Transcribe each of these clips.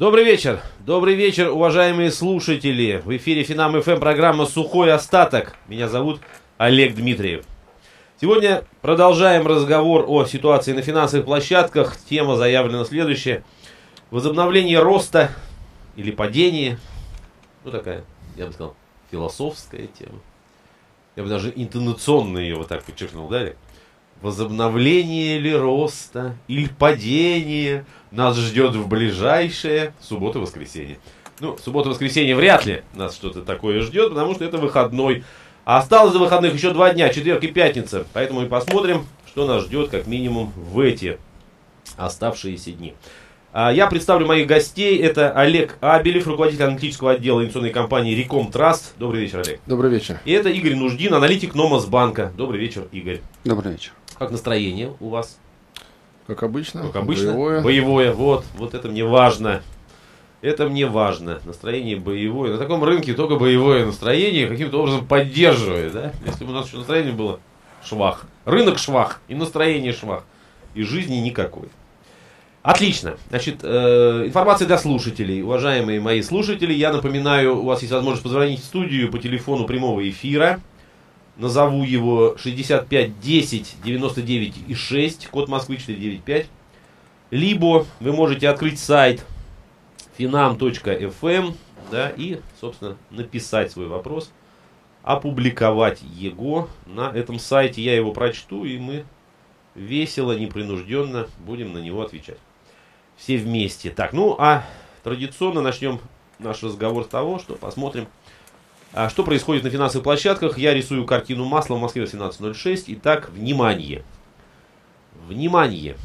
Добрый вечер. Добрый вечер, уважаемые слушатели. В эфире Финам ФМ программа «Сухой остаток». Меня зовут Олег Дмитриев. Сегодня продолжаем разговор о ситуации на финансовых площадках. Тема заявлена следующая. Возобновление роста или падение. Ну, такая, я бы сказал, философская тема. Я бы даже интонационно ее вот так подчеркнул, да? Олег? Возобновление или роста, или падение нас ждет в ближайшее субботу-воскресенье. Ну, суббота-воскресенье вряд ли нас что-то такое ждет, потому что это выходной. А осталось до выходных еще два дня, четверг и пятница. Поэтому и посмотрим, что нас ждет как минимум в эти оставшиеся дни. А, Я представлю моих гостей. Это Олег Абелев, руководитель аналитического отдела инвестиционной компании Реком Траст. Добрый вечер, Олег. Добрый вечер. И это Игорь Нуждин, аналитик Номас банка. Добрый вечер, Игорь. Добрый вечер. Как настроение у вас? Как обычно. Как обычно. Боевое. Боевое. Вот, вот это мне важно. Это мне важно. Настроение боевое. На таком рынке только боевое настроение каким-то образом поддерживает, да? Если бы у нас еще настроение было швах. Рынок швах и настроение швах. И жизни никакой. Отлично. Значит, э, информация для слушателей. Уважаемые мои слушатели, я напоминаю, у вас есть возможность позвонить в студию по телефону прямого эфира. Назову его 65 10 99 и 6, код Москвы 495. Либо вы можете открыть сайт finam.fm да, и, собственно, написать свой вопрос, опубликовать его на этом сайте. Я его прочту, и мы весело, непринужденно будем на него отвечать. Все вместе. Так, ну а традиционно начнем наш разговор с того, что посмотрим, что происходит на финансовых площадках. Я рисую картину масла в Москве 18.06. Итак, внимание. Внимание.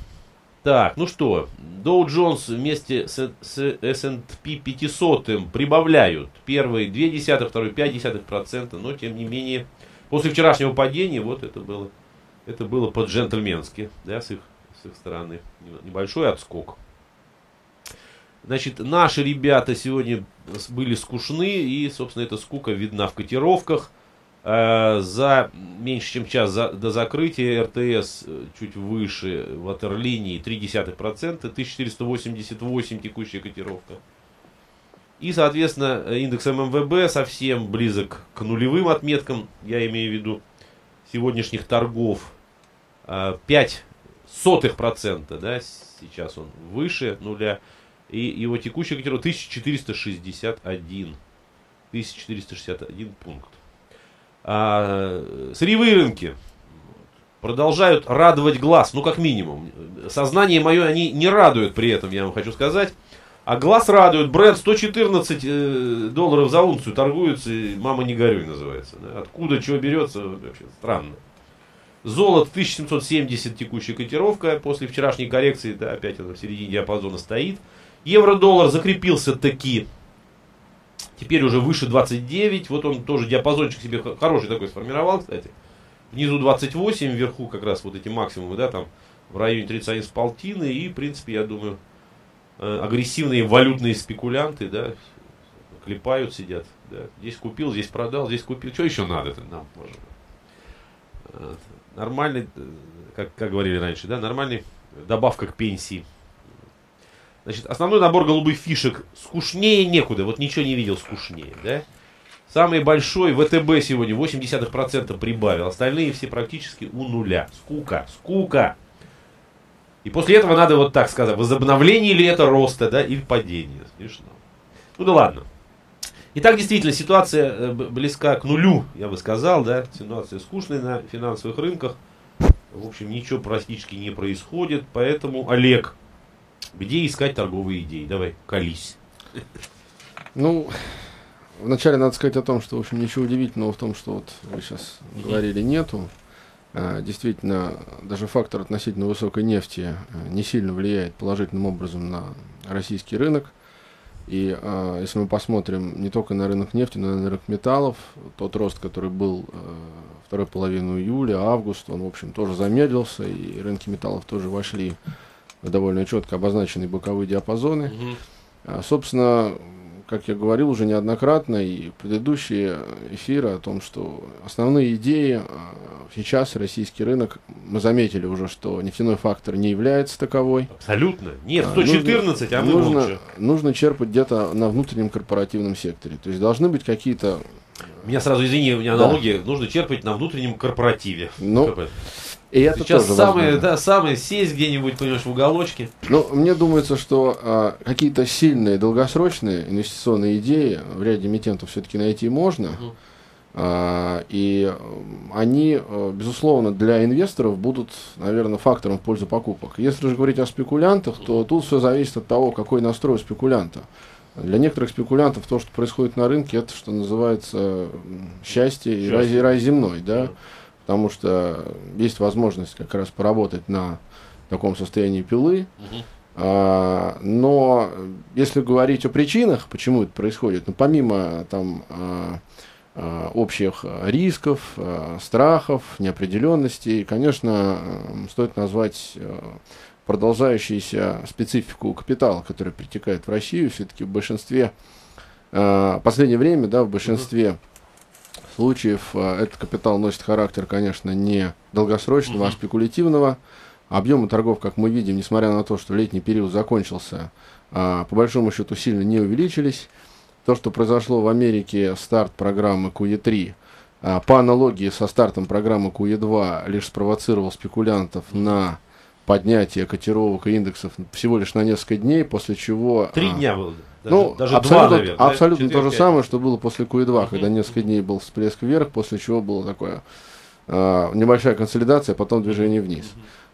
Так, ну что, Dow Jones вместе с, S&P 500 прибавляют. Первый 0,2, второй 0,5%, но тем не менее, после вчерашнего падения, вот это было, это было по-джентльменски, да, с их, с их стороны. Небольшой отскок. Значит, наши ребята сегодня были скучны, и, собственно, эта скука видна в котировках. Э, За меньше чем час до закрытия РТС э, чуть выше ватерлинии 0,3%, 1488 текущая котировка. И, соответственно, э, индекс ММВБ совсем близок к нулевым отметкам, я имею в виду сегодняшних торгов. Э, 5 сотых процента, да, сейчас он выше нуля. И его текущая котировка 1461. 1461 пункт. А, сырьевые рынки продолжают радовать глаз, ну как минимум. Сознание мое они не радуют при этом, я вам хочу сказать. А глаз радует. Бренд 114 э, долларов за унцию торгуется, и мама не горюй называется. да. Откуда, чего берется, вообще странно. Золото 1770 текущая котировка. После вчерашней коррекции, да, опять она в середине диапазона стоит. Евро-доллар закрепился таки. Теперь уже выше 29. Вот он тоже диапазончик себе хороший такой сформировал, кстати. Внизу 28, вверху как раз вот эти максимумы, да, там в районе 31 с полтины. И, в принципе, я думаю, э, агрессивные валютные спекулянты, да, клепают, сидят. Да. Здесь купил, здесь продал, здесь купил. Что еще надо-то нам, мой? Вот. Нормальный, э, как, как говорили раньше, да, нормальный добавка к пенсии. Значит, основной набор голубых фишек скучнее некуда. Вот ничего не видел скучнее, да? Самый большой ВТБ сегодня 0,8% прибавил. Остальные все практически у нуля. Скука, скука. И после этого надо вот так сказать, возобновление ли это роста, да, или падение. Смешно. Ну да ладно. Итак, действительно, ситуация э, близка к нулю, я бы сказал, да. Ситуация скучная на финансовых рынках. В общем, ничего практически не происходит. Поэтому, Олег, где искать торговые идеи? Давай, колись. Ну, вначале надо сказать о том, что, в общем, ничего удивительного в том, что вот вы сейчас говорили, нету. А, Действительно, даже фактор относительно высокой нефти а, не сильно влияет положительным образом на российский рынок. И а, если мы посмотрим не только на рынок нефти, но и на рынок металлов, тот рост, который был э, второй половину июля, август, он, в общем, тоже замедлился, и рынки металлов тоже вошли довольно четко обозначенные боковые диапазоны. А, Собственно, как я говорил уже неоднократно и предыдущие эфиры о том, что основные идеи сейчас российский рынок, мы заметили уже, что нефтяной фактор не является таковой. Абсолютно. Нет, 114, нужно, а мы нужно, молча. нужно черпать где-то на внутреннем корпоративном секторе. То есть должны быть какие-то Меня сразу, извини, у меня аналогия. Нужно черпать на внутреннем корпоративе. Ну, КП. И это Сейчас тоже возможно. да, самое сесть где-нибудь, понимаешь, в уголочке. Ну, мне думается, что а, какие-то сильные долгосрочные инвестиционные идеи в ряде эмитентов все-таки найти можно. Мгм. А, и они, э, безусловно, для инвесторов будут, наверное, фактором в пользу покупок. Если же говорить о спекулянтах, то тут все зависит от того, какой настрой у спекулянта. Для некоторых спекулянтов то, что происходит на рынке, это что называется м, счастье и рай, Счастье. и рай земной, да, Да. Потому что есть возможность как раз поработать на таком состоянии пилы, а, но если говорить о причинах, почему это происходит, ну, помимо там а, а, общих рисков, а, страхов, неопределенностей, конечно, стоит назвать а, продолжающуюся специфику капитала, который притекает в Россию. Все-таки в большинстве, а, последнее время, да, в большинстве случаев а, этот капитал носит характер, конечно, не долгосрочного, а Мгм. спекулятивного. Объемы торгов, как мы видим, несмотря на то, что летний период закончился, а, по большому счету сильно не увеличились. То, что произошло в Америке, старт программы QE3, а, по аналогии со стартом программы QE2, лишь спровоцировал спекулянтов на поднятие котировок и индексов всего лишь на несколько дней, после чего... Три а, дня было. Даже, ну, даже абсолютно, два, наверное. да? абсолютно то же самое, что было после QE2, Мгм. когда несколько дней был всплеск вверх, после чего была такая а, небольшая консолидация, потом движение вниз.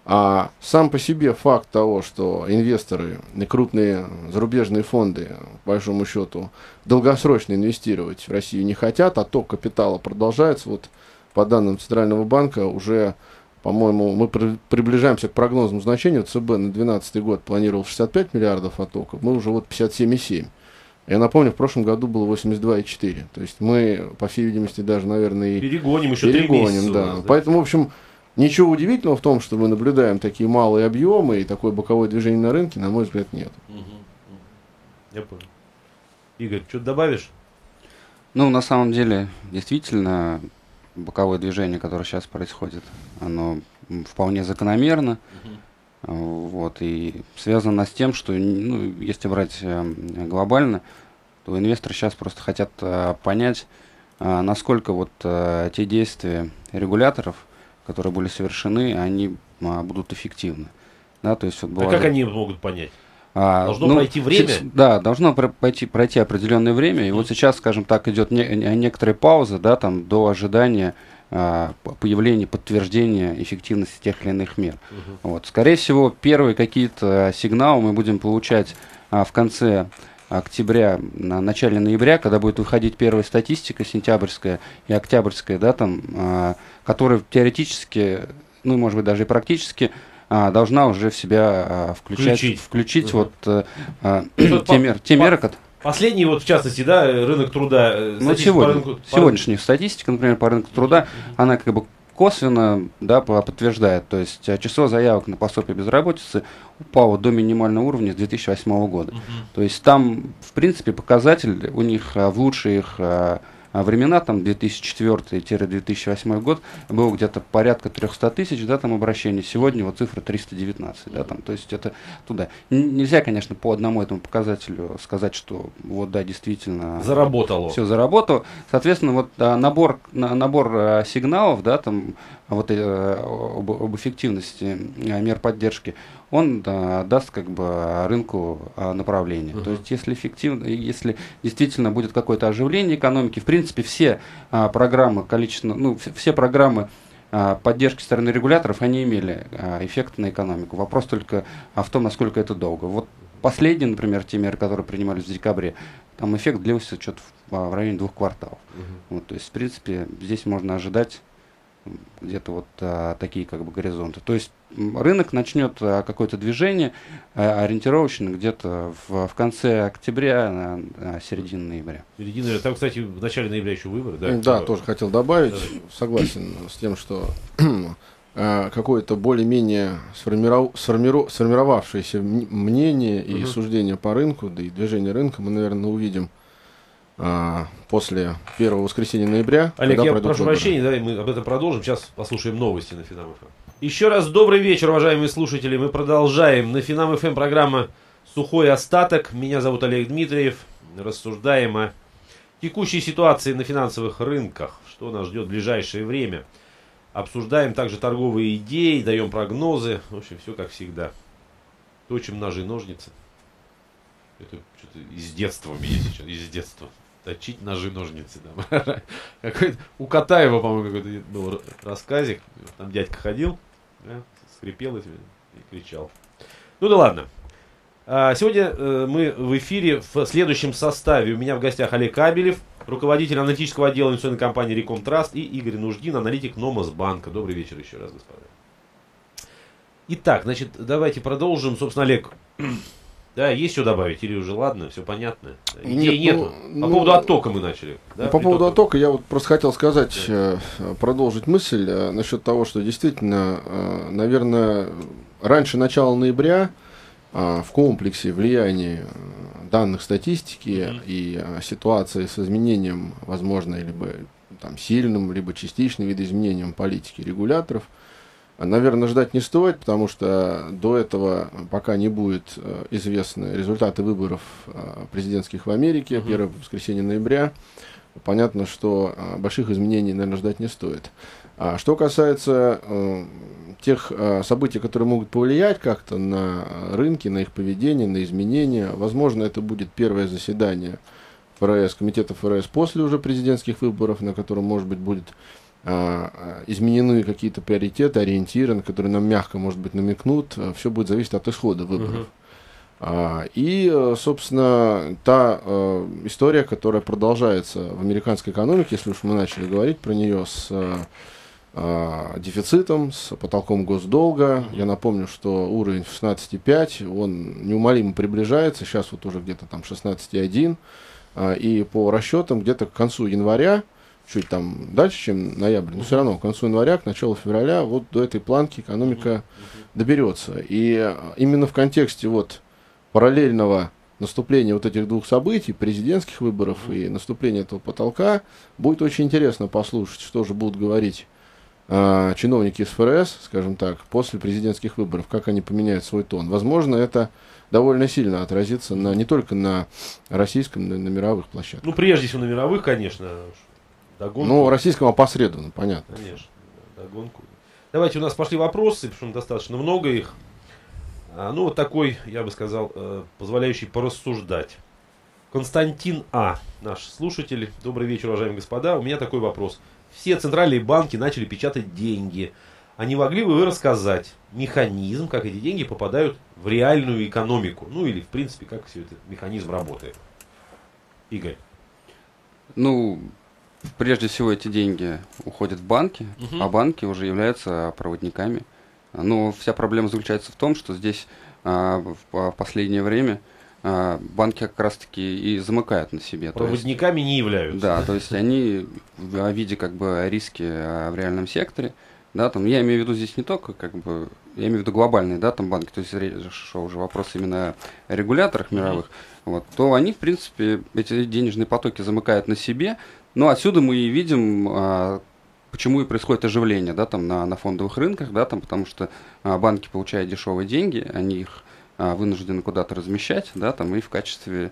А сам по себе факт того, что инвесторы и крупные зарубежные фонды, по большому счету, долгосрочно инвестировать в Россию не хотят, а ток капитала продолжается. Вот по данным Центрального банка уже, по-моему, мы при- приближаемся к прогнозному значению. ЦБ на 2012 год планировал 65 миллиардов оттоков, мы уже вот 57,7. Я напомню, в прошлом году было 82,4. То есть мы, по всей видимости, даже, наверное, и Перегоним еще перегоним, да. нас, да. Поэтому, в общем, ничего удивительного в том, что мы наблюдаем такие малые объемы и такое боковое движение на рынке, на мой взгляд, нет. Я понял. Игорь, что-то добавишь? Ну, на самом деле, действительно, боковое движение, которое сейчас происходит, оно вполне закономерно. А, Вот, и связано с тем, что, ну, если брать э, глобально, то инвесторы сейчас просто хотят э, понять, а, насколько вот э, те действия регуляторов, которые были совершены, они а, будут эффективны. Да, то есть вот А была как за- они могут понять? А, Должно пройти время? Да, должно про- пройти, пройти определенное время. И вот сейчас, скажем так, идет не- не- некоторая пауза, да, там, до ожидания а, появления, подтверждения эффективности тех или иных мер. Мгм. Вот. Скорее всего, первые какие-то сигналы мы будем получать а, в конце октября, на начале ноября, когда будет выходить первая статистика, сентябрьская и октябрьская, да, там, а, которая теоретически, ну, может быть, даже и практически а, должна уже в себя а, включать, Включить. включить Мгм. вот э, а, те, по- мер- те по- меры, кот- Последний, вот в частности, да, рынок труда. э, ну, сегодня, по рынку- по сегодняшняя статистика, например, по рынку труда, она как бы косвенно да, по- подтверждает. То есть а, число заявок на пособие безработицы упало до минимального уровня с 2008 года. Мгм. То есть там, в принципе, показатель у них в лучшие их времена, там 2004-2008 год, было где-то порядка 300 тысяч, да, там обращений. Сегодня вот цифра 319, да, там, то есть это туда. Н- Нельзя, конечно, по одному этому показателю сказать, что вот, да, действительно Заработало. все заработало. Соответственно, вот а, набор, на- набор а, сигналов, да, там, а, вот, э, об, об эффективности а, мер поддержки, он да, даст как бы рынку а, направление. Мгм. То есть, если эффективно, если действительно будет какое-то оживление экономики, в принципе, все а, программы, количество, ну, вс- все программы а, поддержки стороны регуляторов, они имели а, эффект на экономику. Вопрос только а, в том, насколько это долго. Вот последние, например, те меры, которые принимались в декабре, там эффект длился что-то в, а, в районе двух кварталов. Мгм. Вот, то есть, в принципе, здесь можно ожидать где-то вот а, такие как бы горизонты. То есть рынок начнет а, какое-то движение а, ориентировочно где-то в, в конце октября, на, на середине ноября. Середина, там, кстати, в начале ноября еще выборы, да? Да, тоже хотел добавить. Да. Согласен с тем, что э, какое-то более-менее сформиров, сформиров, сформировавшееся мнение и угу. суждение по рынку, да и движение рынка мы, наверное, увидим а, после первого воскресенья ноября. Олег, я прошу выборы. прощения, давай мы об этом продолжим. Сейчас послушаем новости на Финам ФМ. Еще раз добрый вечер, уважаемые слушатели. Мы продолжаем. На Финам ФМ программа «Сухой остаток». Меня зовут Олег Дмитриев. Рассуждаем о текущей ситуации на финансовых рынках, что нас ждет в ближайшее время. Обсуждаем также торговые идеи, даем прогнозы. В общем, все как всегда. Точим ножи и ножницы. Это что-то из детства у меня сейчас, из детства точить ножи, ножницы. Там. какой у его по-моему, какой-то был рассказик. Там дядька ходил, да, скрипел и, кричал. Ну да ладно. А, сегодня э, мы в эфире в следующем составе. У меня в гостях Олег Кабелев, руководитель аналитического отдела инвестиционной компании Реком Траст и Игорь Нуждин, аналитик Номас Банка. Добрый вечер еще раз, господа. Итак, значит, давайте продолжим. Собственно, Олег, да, есть что добавить или уже ладно, все понятно? Идей Нет, нету. Ну, По ну, поводу оттока мы начали. Да? По поводу оттока я вот просто хотел сказать, да. Э, продолжить мысль э, насчет того, что действительно, э, наверное, раньше начала ноября в комплексе влияния данных статистики mm-hmm. и ситуации с изменением, возможно, либо там, сильным, либо частичным видоизменением политики регуляторов – Наверное, ждать не стоит, потому что до этого, пока не будет э, известны результаты выборов э, президентских в Америке, угу. первое воскресенье ноября, понятно, что э, больших изменений, наверное, ждать не стоит. А что касается тех событий, которые могут повлиять как-то на рынки, на их поведение, на изменения, возможно, это будет первое заседание ФРС, комитета ФРС после уже президентских выборов, на котором, может быть, будет а, изменены какие-то приоритеты, ориентиры, на которые нам мягко, может быть, намекнут. Все будет зависеть от исхода выборов. Uh-huh. И, собственно, та э, история, которая продолжается в американской экономике, если уж мы начали говорить про нее с э, дефицитом, с потолком госдолга. Я напомню, что уровень 16,5, он неумолимо приближается, сейчас вот уже где-то там 16,1. И по расчетам где-то к концу января чуть там дальше, чем ноябрь, но все равно к концу января, к началу февраля вот до этой планки экономика доберется. И э, именно в контексте вот параллельного наступления вот этих двух событий, президентских выборов и наступления этого потолка, будет очень интересно послушать, что же будут говорить э, чиновники из ФРС, скажем так, после президентских выборов, как они поменяют свой тон. Возможно, это довольно сильно отразится на, не только на российском, но и на мировых площадках. Ну, прежде всего на мировых, конечно. Догонку. Ну, российскому опосредованно, понятно. Конечно, догонку. Давайте, у нас пошли вопросы, причем достаточно много их. А, ну, вот такой, я бы сказал, э, позволяющий порассуждать. Константин А, наш слушатель. Добрый вечер, уважаемые господа. У меня такой вопрос. Все центральные банки начали печатать деньги. А не могли бы вы рассказать механизм, как эти деньги попадают в реальную экономику? Ну или, в принципе, как все этот механизм работает? Игорь. Ну, Прежде всего эти деньги уходят в банки, угу. а банки уже являются проводниками. Но вся проблема заключается в том, что здесь а, в, в последнее время а, банки как раз-таки и замыкают на себе. Проводниками есть, не являются. Да, то есть они, видя как бы риски а, в реальном секторе, да, там, я имею в виду здесь не только, как бы, я имею в виду глобальные, да, там банки, то есть что уже вопрос именно о регуляторах мировых, mm-hmm. вот, то они, в принципе, эти денежные потоки замыкают на себе, ну, отсюда мы и видим, а, почему и происходит оживление, да, там на, на фондовых рынках, да, там, потому что а, банки получают дешевые деньги, они их а, вынуждены куда-то размещать, да, там, и в качестве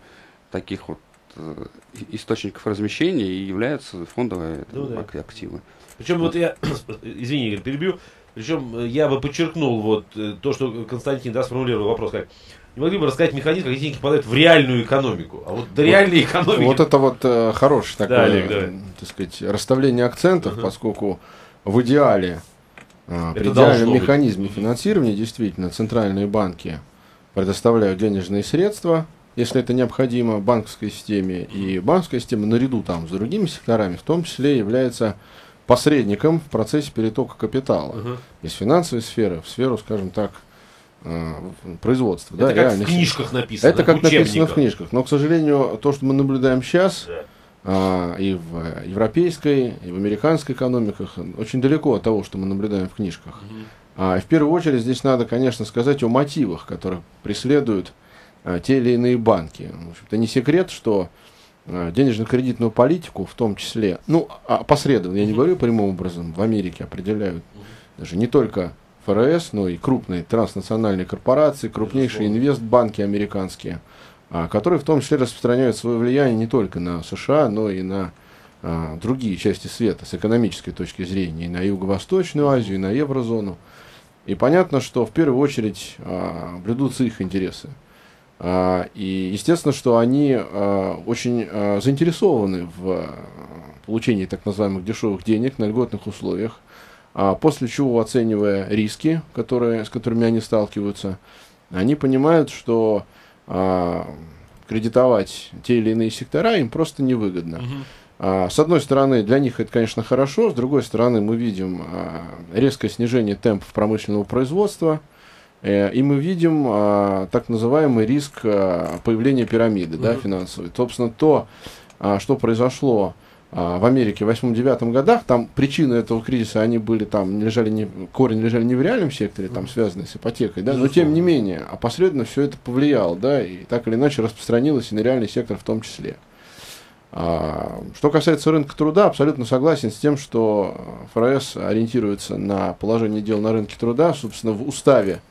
таких вот э, источников размещения и являются фондовые ну, да. активы. Причем вот, вот я, извини, Игорь, перебью, причем э, я бы подчеркнул вот э, то, что Константин да, сформулировал вопрос, как не могли бы рассказать механизм, как эти деньги попадают в реальную экономику. А вот до реальной вот, экономики... Вот это вот э, хорошее такое, да, Олег, да. так сказать, расставление акцентов, uh-huh. поскольку в идеале, э, при идеальном механизме быть. финансирования действительно центральные банки предоставляют денежные средства, если это необходимо банковской системе, и банковская система наряду там с другими секторами, в том числе является посредником в процессе перетока капитала uh-huh. из финансовой сферы в сферу, скажем так, производства. Это да, как реально. в книжках написано. Это как написано в книжках. Но, к сожалению, то, что мы наблюдаем сейчас, да. а, и в европейской, и в американской экономиках очень далеко от того, что мы наблюдаем в книжках. А, и в первую очередь здесь надо, конечно, сказать о мотивах, которые преследуют а, те или иные банки. В общем-то, не секрет, что а, денежно-кредитную политику, в том числе, ну, опосредованно, я не говорю прямым образом, в Америке определяют даже не только ФРС, но и крупные транснациональные корпорации, крупнейшие инвестбанки американские, которые в том числе распространяют свое влияние не только на США, но и на другие части света с экономической точки зрения, и на Юго-Восточную Азию, и на еврозону. И понятно, что в первую очередь а, блюдутся их интересы. А, и естественно, что они а, очень а, заинтересованы в а, получении так называемых дешевых денег на льготных условиях, а, после чего, оценивая риски, которые, с которыми они сталкиваются, они понимают, что а, кредитовать те или иные сектора им просто невыгодно. А, с одной стороны, для них это, конечно, хорошо, с другой стороны, мы видим а, резкое снижение темпов промышленного производства, э, и мы видим а, так называемый риск появления пирамиды mm-hmm. да, финансовой. Собственно, то, что произошло в Америке в 8-9 годах, там причины этого кризиса, они были там, лежали не, корень лежали не в реальном секторе, там связанные с ипотекой, да, но тем не менее, опосредованно все это повлияло, да, и так или иначе распространилось и на реальный сектор в том числе. А, что касается рынка труда, абсолютно согласен с тем, что ФРС ориентируется на положение дел на рынке труда, собственно, в уставе,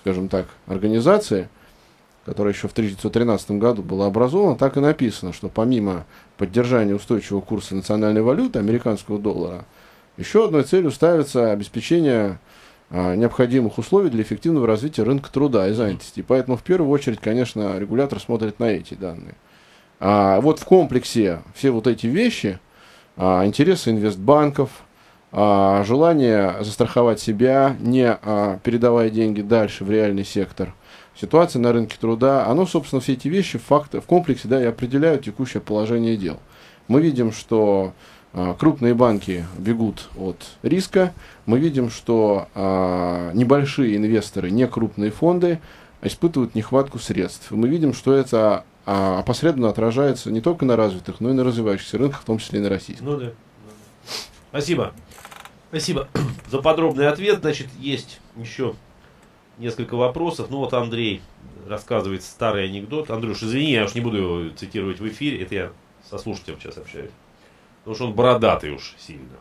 скажем так, организации, которая еще в 1913 году была образована, так и написано, что помимо поддержания устойчивого курса национальной валюты, американского доллара, еще одной целью ставится обеспечение а, необходимых условий для эффективного развития рынка труда и занятости. Поэтому в первую очередь, конечно, регулятор смотрит на эти данные. А, вот в комплексе все вот эти вещи, а, интересы инвестбанков, а, желание застраховать себя, не передавая деньги дальше в реальный сектор, ситуация на рынке труда, оно, собственно, все эти вещи факты, в комплексе да, и определяют текущее положение дел. Мы видим, что а, крупные банки бегут от риска, мы видим, что а, небольшие инвесторы, не крупные фонды, испытывают нехватку средств. Мы видим, что это а опосредованно отражается не только на развитых, но и на развивающихся рынках, в том числе и на российском. Ну да. Спасибо. Спасибо за подробный ответ. Значит, есть еще несколько вопросов. Ну вот Андрей рассказывает старый анекдот. Андрюш, извини, я уж не буду его цитировать в эфире. Это я со слушателем сейчас общаюсь. Потому что он бородатый уж сильно.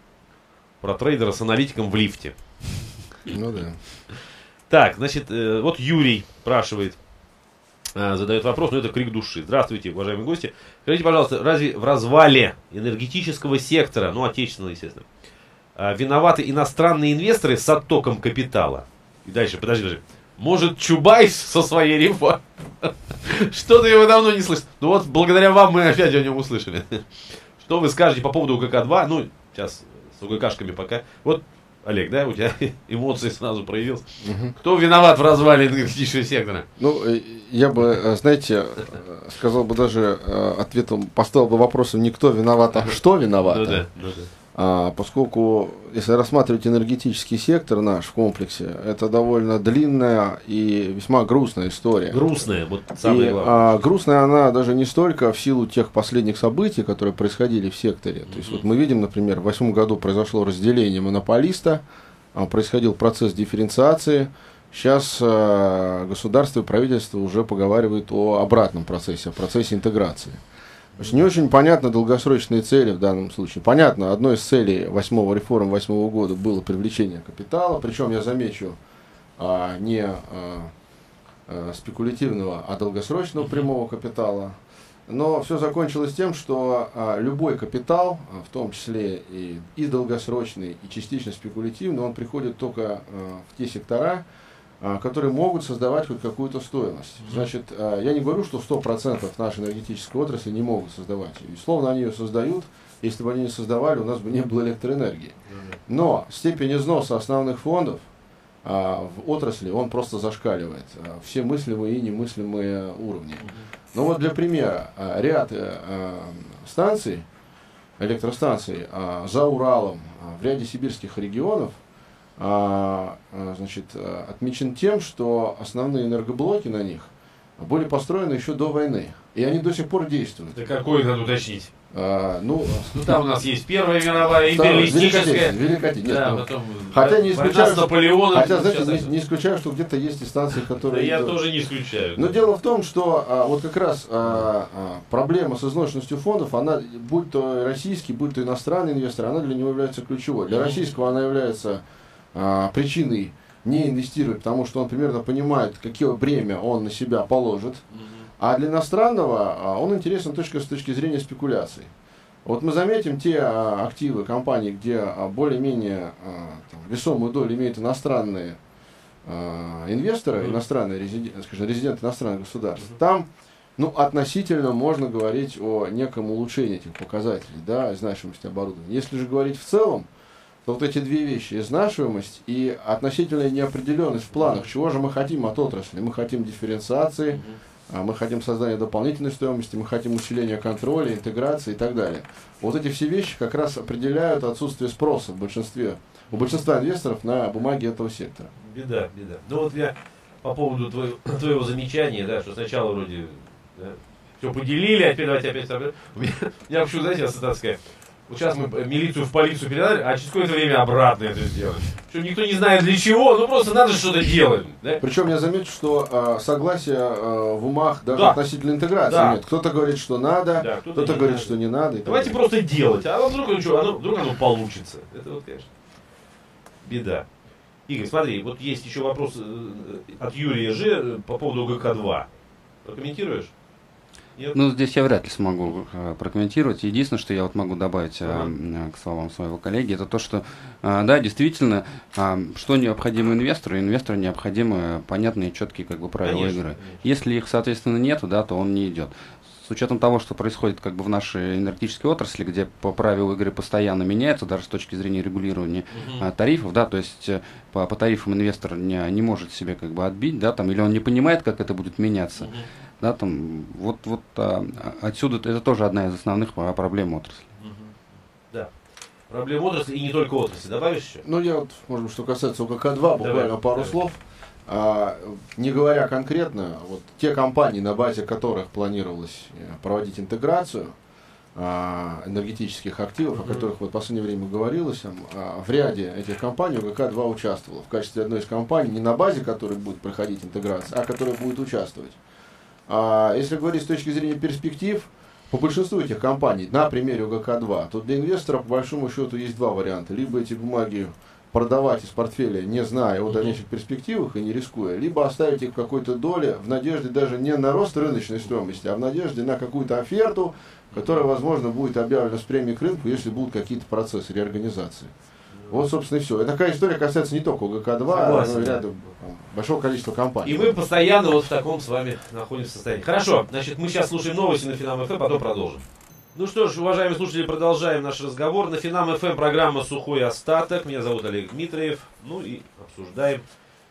Про трейдера с аналитиком в лифте. Ну да. Так, значит, э, вот Юрий спрашивает. Э, задает вопрос, но это крик души. Здравствуйте, уважаемые гости. Скажите, пожалуйста, разве в развале энергетического сектора, ну, отечественного, естественно, э, виноваты иностранные инвесторы с оттоком капитала? И дальше, подожди, подожди. Может, Чубайс со своей реформой? Что-то его давно не слышно. Ну вот, благодаря вам мы опять о нем услышали. Что вы скажете по поводу УКК-2? Ну, сейчас с УККшками пока. Вот Олег, да, у тебя эмоции сразу проявились. Угу. Кто виноват в развале энергетического сектора? Ну, э, я бы, э, знаете, э, сказал бы даже ответом, поставил бы вопросом не кто виноват, а что виноват. Ну да, ну да. А, поскольку, если рассматривать энергетический сектор наш в комплексе, это довольно длинная и весьма грустная история. Грустная, вот самое и, главное. А, грустная она даже не столько в силу тех последних событий, которые происходили в секторе. Mm-hmm. То есть вот мы видим, например, в восьмом году произошло разделение монополиста, а, происходил процесс дифференциации. Сейчас а, государство и правительство уже поговаривают о обратном процессе, о процессе интеграции. Значит, не очень понятно долгосрочные цели в данном случае. Понятно, одной из целей восьмого реформы восьмого года было привлечение капитала, причем я замечу а, не а, а, спекулятивного, а долгосрочного прямого капитала. Но все закончилось тем, что а, любой капитал, а, в том числе и, и долгосрочный, и частично спекулятивный, он приходит только а, в те сектора, которые могут создавать хоть какую-то стоимость. Значит, а, я не говорю, что 100% нашей энергетической отрасли не могут создавать. Безусловно, они ее создают. Если бы они не создавали, у нас бы не было электроэнергии. Но степень износа основных фондов а, в отрасли, он просто зашкаливает. Все мыслимые и немыслимые уровни. Ну вот для примера, ряд э, станций, электростанций за Уралом в ряде сибирских регионов – а, а, значит, отмечен тем, что основные энергоблоки на них были построены еще до войны. И они до сих пор действуют. Да какой надо уточнить? А, ну, Ну там у нас есть Первая мировая, империалистическая. Великой Да, ну, потом хотя не исключаю, что- Наполеоном. Хотя, знаете, не, не исключаю, что где-то есть и станции, Да которые... я идут. тоже не исключаю. Но дело в том, что а, вот как раз а, а, проблема с изношенностью фондов, она, будь то российский, будь то иностранный инвестор, она для него является ключевой. Для Мгм. российского она является а, причиной не инвестировать, потому что он примерно понимает, какое бремя он на себя положит. А для иностранного а, он интересен только с точки зрения спекуляций. Вот мы заметим те а, активы компаний, где а, более-менее весомую долю имеют иностранные инвесторы, Мгм. иностранные резиденты, скажем, резиденты иностранных государств. Мгм. Там ну, относительно можно говорить о неком улучшении этих показателей, да, изнашиваемости оборудования. Если же говорить в целом, вот эти две вещи, изнашиваемость и относительная неопределенность в планах, чего же мы хотим от отрасли. Мы хотим дифференциации, а мы хотим создания дополнительной стоимости, мы хотим усиления контроля, интеграции и так далее. Вот эти все вещи как раз определяют отсутствие спроса в большинстве, у большинства инвесторов на бумаги этого сектора. Беда, беда. Ну вот я по поводу твоего, твоего замечания, да, что сначала вроде все поделили, а теперь давайте опять. У меня, у меня почему, знаете, ассоциация Вот сейчас мы милицию в полицию передали, а через какое-то время обратно это сделать. Причем никто не знает для чего, ну просто надо что-то делать. Да? Причем я замечу, что э, согласия э, в умах даже Да. относительно интеграции Да. нет. Кто-то говорит, что надо, Да, кто-то не говорит, надо. что не надо. так Давайте далее. просто делать. А вдруг, оно, что, оно, вдруг оно получится. Это вот, конечно, беда. Игорь, смотри, вот есть еще вопрос э, от Юрия Ж э, по поводу ГК-2. Прокомментируешь? Ну, здесь я вряд ли смогу э, прокомментировать. Единственное, что я вот могу добавить м, к словам своего коллеги, это то, что, э, да, действительно, э, что необходимо инвестору? Инвестору необходимы понятные, четкие как бы правила Конечно, игры. конечно. Если их, соответственно, нету, да, то он не идет. С учетом того, что происходит как бы в нашей энергетической отрасли, где по правилу игры постоянно меняются, даже с точки зрения регулирования Мгм. а, тарифов, да, то есть по, по тарифам инвестор не, не может себе как бы отбить, да, там, или он не понимает, как это будет меняться, Мгм. Да, там, вот, вот а, отсюда это тоже одна из основных проблем отрасли. Да. Проблема отрасли и не только отрасли. Добавишь еще? Ну, я вот, может быть, что касается УКК-2, буквально Давай, пару давай. слов. А, не говоря конкретно, вот те компании, на базе которых планировалось э, проводить интеграцию а, энергетических активов, о которых вот в последнее время говорилось, а, в ряде этих компаний УКК-2 участвовала в качестве одной из компаний, не на базе которой будет проходить интеграция, а которая будет участвовать. А если говорить с точки зрения перспектив, по большинству этих компаний, на примере УГК-2, то для инвестора, по большому счету, есть два варианта. Либо эти бумаги продавать из портфеля, не зная о дальнейших перспективах и не рискуя, либо оставить их в какой-то доле в надежде даже не на рост рыночной стоимости, а в надежде на какую-то оферту, которая, возможно, будет объявлена с премией к рынку, если будут какие-то процессы реорганизации. Вот, собственно, и все. И такая история касается не только ОГК-2, Согласен, но и да. ряда большого количества компаний. И мы постоянно вот в таком с вами находимся состоянии. Хорошо, значит, мы сейчас слушаем новости на Финам ФМ, потом продолжим. Ну что ж, уважаемые слушатели, продолжаем наш разговор. На Финам ФМ программа «Сухой остаток». Меня зовут Олег Дмитриев. Ну и обсуждаем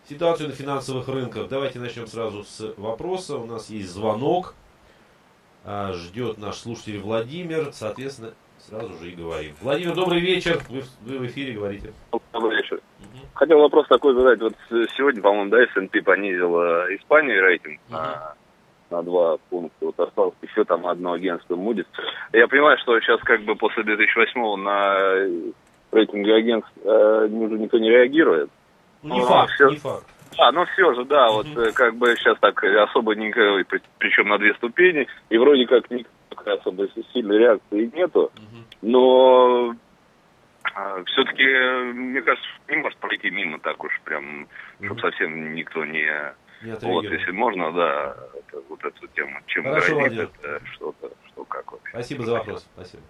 ситуацию на финансовых рынках. Давайте начнем сразу с вопроса. У нас есть звонок. А, Ждет наш слушатель Владимир. Соответственно, сразу же и говорим. Владимир, добрый вечер. Вы, в- вы в эфире говорите. Добрый вечер. Мгм. Хотел вопрос такой задать. Вот с- сегодня, по-моему, да, S&P понизила Испанию рейтинг на, на два пункта. Вот осталось еще там одно агентство Moody's. Я понимаю, что сейчас как бы после 2008 на рейтинге агентств э, уже никто не реагирует. Ну, не А, факт, всё. не факт. А, ну все же, да, вот э, как бы сейчас так э, особо никакой, причем на две ступени, и вроде как никакой особо сильной реакции нету. Но все-таки, мне кажется, не может пройти мимо так уж прям, чтобы совсем никто не... Не Вот, если можно, да, это- вот эту тему, чем Хорошо, грозит Владимир. это, что-то, что как вообще. Спасибо за вопрос. Спасибо.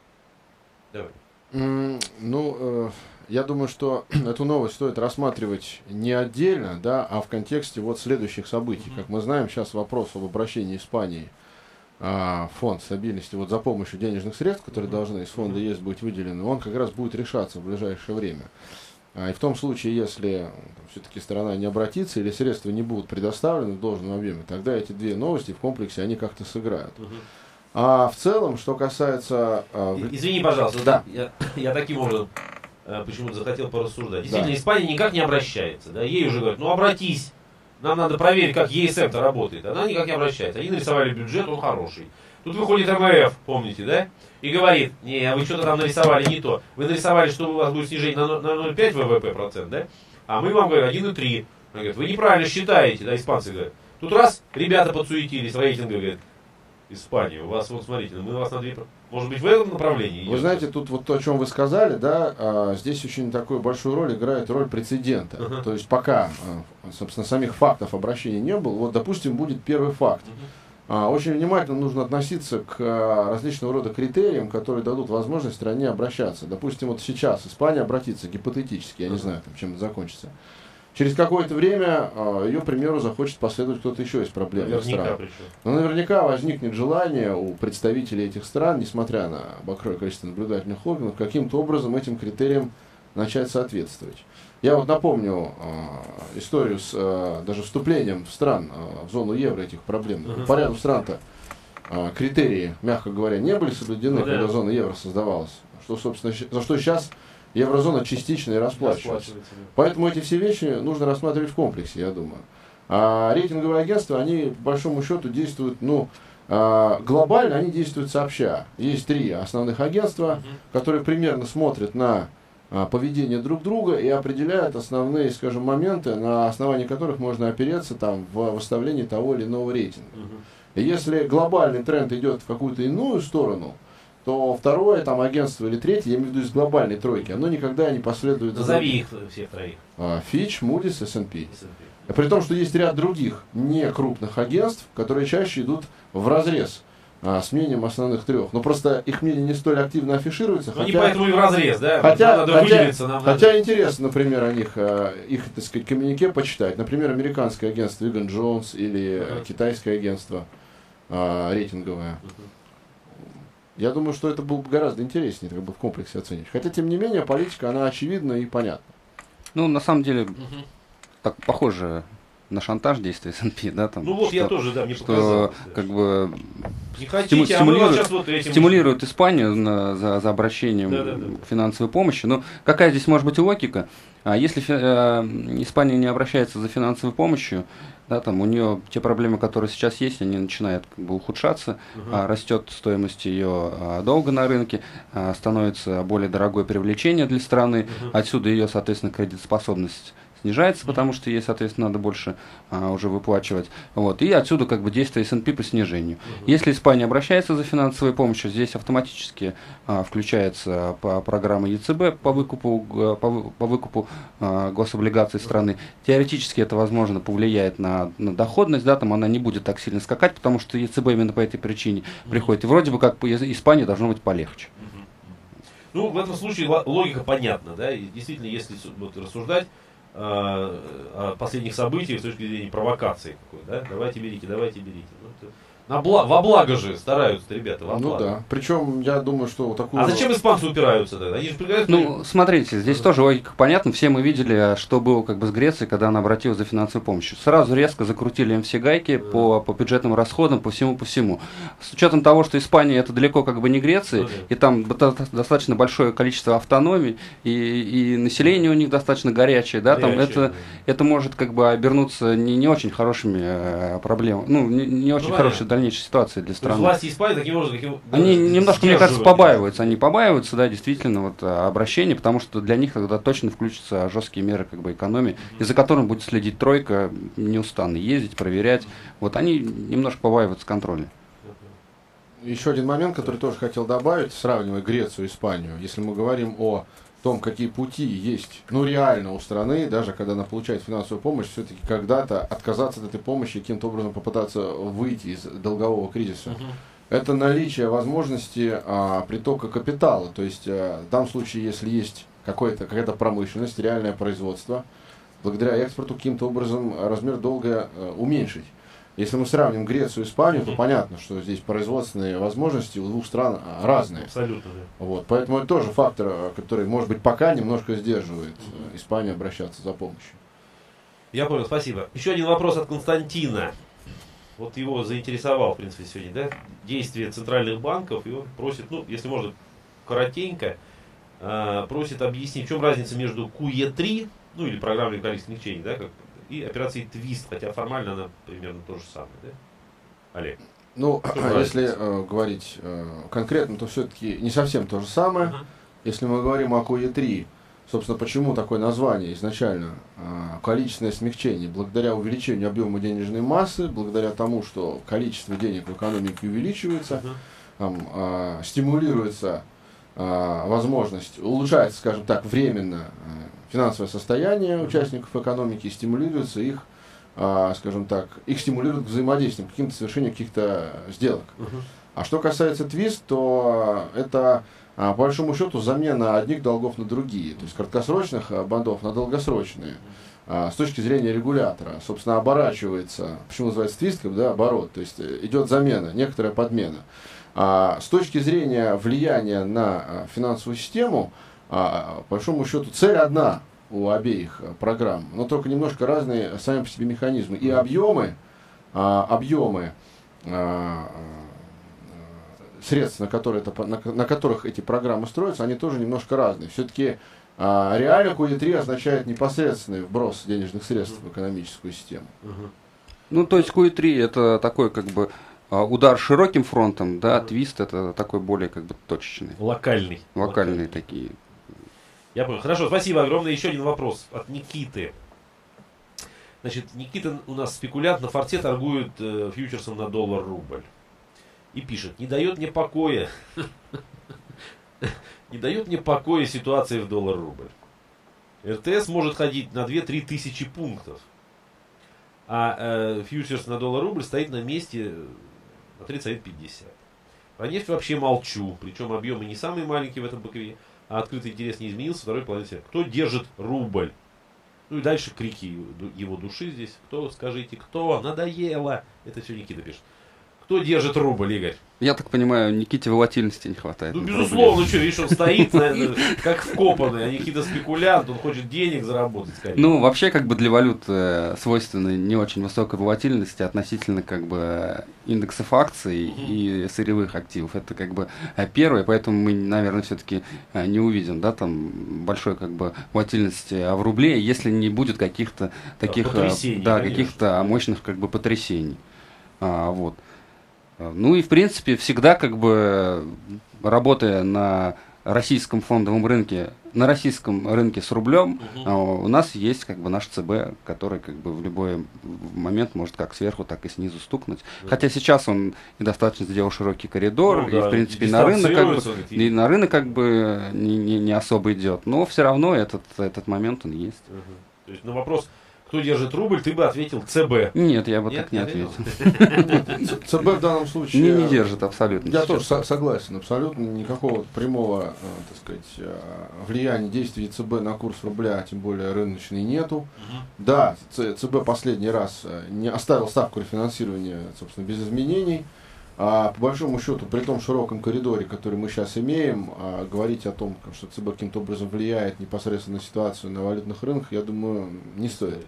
Давай. Ну, э, я думаю, что эту новость стоит рассматривать не отдельно, да, а в контексте вот следующих событий. Как мы знаем, сейчас вопрос об обращении Испании а, фонд стабильности вот за помощью денежных средств, которые должны из фонда Мгм. ЕС быть выделены, он как раз будет решаться в ближайшее время. А, И в том случае, если все-таки сторона не обратится или средства не будут предоставлены в должном объеме, тогда эти две новости в комплексе, они как-то сыграют. А в целом, что касается... а, Извини, пожалуйста, Да. я, я таким образом э, почему-то захотел порассуждать. Действительно, Да. Испания никак не обращается. Да? Ей уже говорят, ну обратись. Нам надо проверить, как ESM-то работает. Она никак не обращается. Они нарисовали бюджет, он хороший. Тут выходит МВФ, помните, да? И говорит, не, а вы что-то там нарисовали не то. Вы нарисовали, что у вас будет снижение на 0,5 ВВП процент, да? А мы вам говорим 1,3. Она говорит, вы неправильно считаете, да, испанцы говорят. Тут раз, ребята подсуетились, рейтинга, говорят, Испания, у вас, вот смотрите, мы вас на две... Может быть, в этом направлении? Вы знаете, тут вот то, о чем вы сказали, да, а, здесь очень такую большую роль играет роль прецедента. Uh-huh. То есть пока, а, собственно, самих фактов обращения не было, вот, допустим, будет первый факт. Uh-huh. Очень внимательно нужно относиться к различного рода критериям, которые дадут возможность стране обращаться. Допустим, вот сейчас Испания обратится гипотетически, я не знаю, там, чем это закончится. Через какое-то время э, ее примеру захочет последовать кто-то еще из проблемных наверняка стран. Причем. Но наверняка возникнет желание у представителей этих стран, несмотря на большое количество наблюдательных органов, каким-то образом этим критериям начать соответствовать. Я вот напомню э, историю с э, даже вступлением в стран э, в зону евро этих проблем. Uh-huh. По ряду стран-то э, критерии, мягко говоря, не были соблюдены, ну, да. когда зона евро создавалась. Что, собственно, за что сейчас еврозона частично и расплачивается. Поэтому эти все вещи нужно рассматривать в комплексе, я думаю. А рейтинговые агентства, они, по большому счету, действуют, ну, а, глобально они действуют сообща. Есть три основных агентства, которые примерно смотрят на а, поведение друг друга и определяют основные, скажем, моменты, на основании которых можно опереться там, в выставлении того или иного рейтинга. И если глобальный тренд идет в какую-то иную сторону, то второе там агентство или третье, я имею в виду из глобальной тройки, оно никогда не последует Назови их всех троих. Fitch, Moody's, S&P. При том, что есть ряд других не крупных агентств, которые чаще идут в разрез а, с мнением основных трех. Но просто их мнение не столь активно афишируется. Но хотя, не поэтому и в разрез, да? Хотя, надо хотя, нам хотя надо... интересно, например, о них, а, их, так сказать, коммунике почитать. Например, американское агентство Egan Jones или uh-huh. китайское агентство а, рейтинговое. Uh-huh. Я думаю, что это было бы гораздо интереснее как бы в комплексе оценить. Хотя, тем не менее, политика, она очевидна и понятна. Ну, на самом деле, угу. так похоже на шантаж действия СНП, да, там. Ну вот что, я тоже, да, мне что, показалось. как бы не хотите, а стимулирует, а вот этим стимулирует Испанию на, за, за обращением да, да, да. к финансовой помощи. Но какая здесь может быть логика? А если э, Испания не обращается за финансовой помощью, да, там у нее те проблемы, которые сейчас есть, они начинают как бы ухудшаться, угу. а, растет стоимость ее а, долга на рынке, а, становится более дорогое привлечение для страны, угу. отсюда ее, соответственно, кредитоспособность снижается, потому что ей, соответственно, надо больше а, уже выплачивать. Вот. И отсюда как бы действие S&P по снижению. Угу. Если Испания обращается за финансовой помощью, здесь автоматически а, включается по программа ЕЦБ по выкупу, по, по выкупу а, гособлигаций страны. Теоретически это, возможно, повлияет на, на доходность, да, там она не будет так сильно скакать, потому что ЕЦБ именно по этой причине угу. приходит. И вроде бы как Испании должно быть полегче. Ну, в этом случае логика понятна, да, и действительно, если вот, рассуждать, о последних событиях с точки зрения провокации какой, да? Давайте берите, давайте берите. Ну, это на благо, во благо же стараются ребята, во ну благо. да. Причем, я думаю, что вот такую... А зачем испанцы упираются тогда? Они же предлагают... Ну, смотрите, здесь тоже логика понятна. Все мы видели, что было как бы с Грецией, когда она обратилась за финансовой помощью. Сразу резко закрутили им все гайки по, по бюджетным расходам, по всему, по всему. С учетом того, что Испания это далеко как бы не Греция, ну, да. и там достаточно большое количество автономий, и, и население у них достаточно горячее, да, горячее, там это, да. это может как бы обернуться не, не очень хорошими э, проблемами, ну, не, не очень ну, хорошей дальнейшей ситуации для страны. власти Испании таким образом, каким Они немножко, мне кажется, побаиваются. Они побаиваются, да, действительно, вот а, обращения, потому что для них тогда точно включатся жесткие меры как бы экономии, mm-hmm. из-за которых будет следить тройка неустанно, ездить, проверять. Вот они немножко побаиваются контроля. Еще один момент, который тоже хотел добавить, сравнивая Грецию и Испанию. Если мы говорим о том, какие пути есть, ну, реально у страны, даже когда она получает финансовую помощь, все-таки когда-то отказаться от этой помощи, каким-то образом попытаться выйти из долгового кризиса. Uh-huh. Это наличие возможности а, притока капитала. То есть а, в данном случае, если есть какая-то какая промышленность, реальное производство, благодаря экспорту каким-то образом размер долга а, уменьшить. Если мы сравним Грецию и Испанию, то понятно, что здесь производственные возможности у двух стран а, разные. Абсолютно, да. Вот, поэтому это тоже фактор, а, который, может быть, пока немножко сдерживает mm Испанию обращаться за помощью. Я понял, спасибо. Еще один вопрос от Константина. Вот его заинтересовал, в принципе, сегодня, да, действия центральных банков, и он просит, ну, если можно, коротенько, э, просит объяснить, в чем разница между QE3, ну, или программой количественных смягчений, да, как и операцией твист, хотя формально она примерно то же самое, да? Олег. Ну, а если э, говорить э, конкретно, то все-таки не совсем то же самое. Ага. Если мы говорим о КОЕ-3, собственно, почему такое название изначально? А, Количественное смягчение. Благодаря увеличению объема денежной массы, благодаря тому, что количество денег в экономике увеличивается, Ага. там, а, стимулируется возможность, улучшается, скажем так, временно а, финансовое состояние участников экономики, и стимулируется их, а, скажем так, их стимулирует к взаимодействию, к каким-то совершению каких-то сделок. А что касается твист, то это а, по большому счету замена одних долгов на другие, то есть краткосрочных а, бандов на долгосрочные. А, С точки зрения регулятора, собственно, оборачивается, почему называется твистком, да, оборот, то есть э, идет замена, некоторая подмена. А, С точки зрения влияния на а, финансовую систему, а, по большому счету цель одна у обеих программ, но только немножко разные сами по себе механизмы. И объемы, объемы средств, на, которые это, на, на которых эти программы строятся, они тоже немножко разные. Все-таки а, реально QE3 означает непосредственный вброс денежных средств в экономическую систему. Ну, то есть Q3 это такой как бы удар широким фронтом, да, твист это такой более как бы точечный. Локальный. Локальные такие. Я понял. Хорошо, спасибо огромное. Еще один вопрос от Никиты. Значит, Никита у нас спекулянт на форте торгует э, фьючерсом на доллар-рубль. И пишет, не дает мне покоя. Не дает мне покоя ситуация в доллар-рубль. РТС может ходить на 2-3 тысячи пунктов. А э, фьючерс на доллар-рубль стоит на месте 31,50. Про нефть вообще молчу. Причем объемы не самые маленькие в этом бокове. А открытый интерес не изменился. Второй половине. Кто держит рубль? Ну и дальше крики его души здесь. Кто, скажите, кто? Надоело. Это все Никита пишет. Кто держит рубль, Игорь? Я так понимаю, Никите волатильности не хватает. Ну, безусловно, что, видишь, он стоит, наверное, как вкопанный, а Никита спекулянт, он хочет денег заработать, скорее. Ну, вообще, как бы для валют э, свойственна не очень высокая волатильность относительно как бы индексов акций Мгм. и сырьевых активов. Это как бы э, первое, поэтому мы, наверное, все-таки не увидим, да, там большой как бы волатильности а в рубле, если не будет каких-то таких, э, да, конечно. каких-то мощных как бы потрясений. А, вот. А, Ну и в принципе всегда как бы работая на российском фондовом рынке, на российском рынке с рублем, а, у нас есть как бы наш ЦБ, который как бы в любой момент может как сверху, так и снизу стукнуть. Да. Хотя сейчас он и достаточно сделал широкий коридор, Ну и да, в принципе на рынок как бы, и- и на рынок как бы не, не, не особо идет. Но все равно этот, этот момент он есть. Мгм. То есть на вопрос, кто держит рубль, ты бы ответил ЦБ. Нет, я бы Нет, так не ответил. ЦБ в данном случае... Не, не держит абсолютно. Я тоже со- согласен, абсолютно никакого прямого, э, так сказать, э, влияния действий ЦБ на курс рубля, тем более рыночный, нету. Да, ЦБ последний раз э, не оставил ставку рефинансирования, собственно, без изменений. А по большому счету, при том широком коридоре, который мы сейчас имеем, а, говорить о том, что ЦБ каким-то образом влияет непосредственно на ситуацию на валютных рынках, я думаю, не стоит.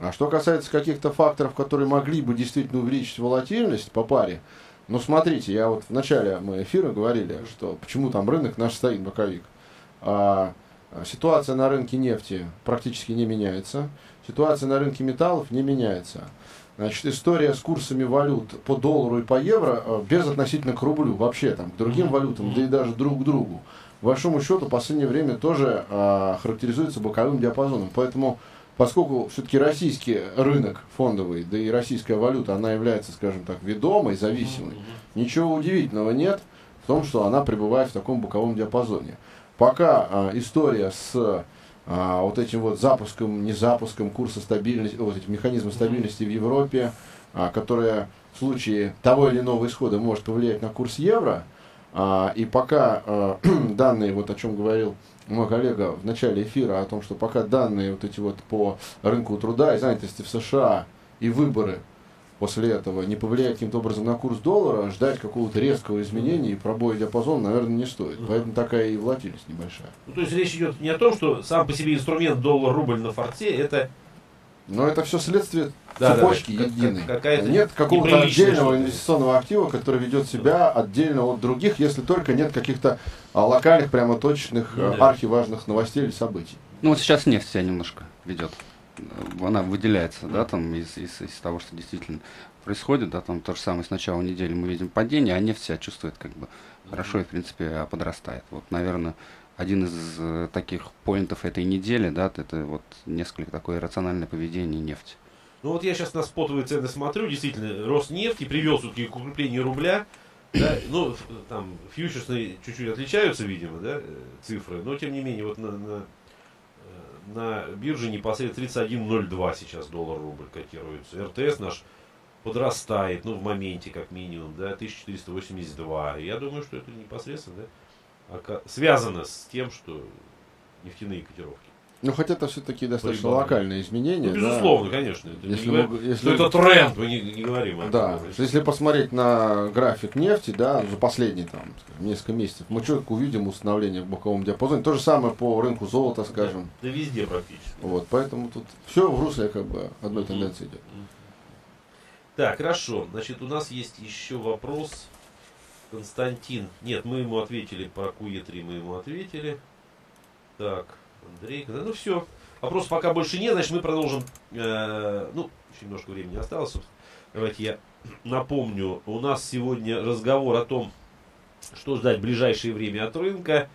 А что касается каких-то факторов, которые могли бы действительно увеличить волатильность по паре, ну смотрите, я вот в начале мы эфира говорили, что почему там рынок наш стоит, боковик. А, ситуация на рынке нефти практически не меняется, ситуация на рынке металлов не меняется. Значит, история с курсами валют по доллару и по евро э, без относительно к рублю, вообще там, к другим валютам, да и даже друг к другу, по большому счету, в последнее время тоже а, характеризуется боковым диапазоном. Поэтому, поскольку все-таки российский рынок фондовый, да и российская валюта, она является, скажем так, ведомой, зависимой, ничего удивительного нет в том, что она пребывает в таком боковом диапазоне. Пока а, история с а, вот этим вот запуском, не запуском курса стабильности, вот этим механизма стабильности в Европе, а, которая в случае того или иного исхода может повлиять на курс евро, а, и пока а, данные, вот о чем говорил мой коллега в начале эфира, о том, что пока данные вот эти вот по рынку труда и занятости в США и выборы после этого не повлияет каким-то образом на курс доллара, ждать какого-то резкого изменения и пробоя диапазона, наверное, не стоит. Поэтому такая и волатильность небольшая. Ну, то есть речь идет не о том, что сам по себе инструмент доллар-рубль на форте, это Но это все следствие Да, цепочки да, единой. как- нет какого-то отдельного инвестиционного актива, который ведет себя отдельно от других, если только нет каких-то а, локальных, прямо точных, Ну а, да. архиважных новостей или событий. Ну вот сейчас нефть себя немножко ведет. Она выделяется, да, там из, из, из того, что действительно происходит, да, там то же самое с начала недели мы видим падение, а нефть себя чувствует как бы хорошо и, в принципе, подрастает. Вот, наверное, один из э, таких поинтов этой недели, да, это вот несколько такое рациональное поведение нефти. Ну вот я сейчас на спотовые цены смотрю, действительно, рост нефти привел все-таки к укреплению рубля. Да, ну, там фьючерсные чуть-чуть отличаются, видимо, да, э, цифры, но тем не менее, вот на, на, на бирже непосредственно 31.02 сейчас доллар-рубль котируется. РТС наш подрастает, ну, в моменте, как минимум, да, 1482. Я думаю, что это непосредственно, да, связано с тем, что нефтяные котировки. Ну, хотя это все-таки достаточно Прибавили. локальные изменения. Ну, безусловно, да. конечно. Это если не, мы, если... это тренд, мы не, не говорим о Да, этом. если посмотреть на график нефти, да, за последние там, несколько месяцев, мы четко увидим установление в боковом диапазоне. То же самое по рынку золота, скажем. Да, да везде практически. Вот, поэтому тут все в русле как бы одной тенденции идет. Так, хорошо. Значит, у нас есть еще вопрос. Константин. Нет, мы ему ответили про КУЕ-3, мы ему ответили. Так, Андрей. Ну все. Вопросов пока больше нет, значит мы продолжим. Э, ну, еще немножко времени осталось. Давайте я напомню. У нас сегодня разговор о том, что ждать в ближайшее время от рынка.